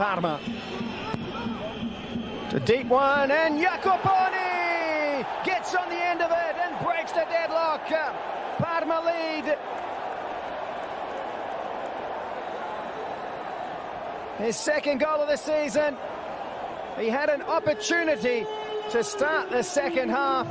Parma. A deep one, and Iacoponi gets on the end of it and breaks the deadlock. Parma lead. His second goal of the season. He had an opportunity to start the second half.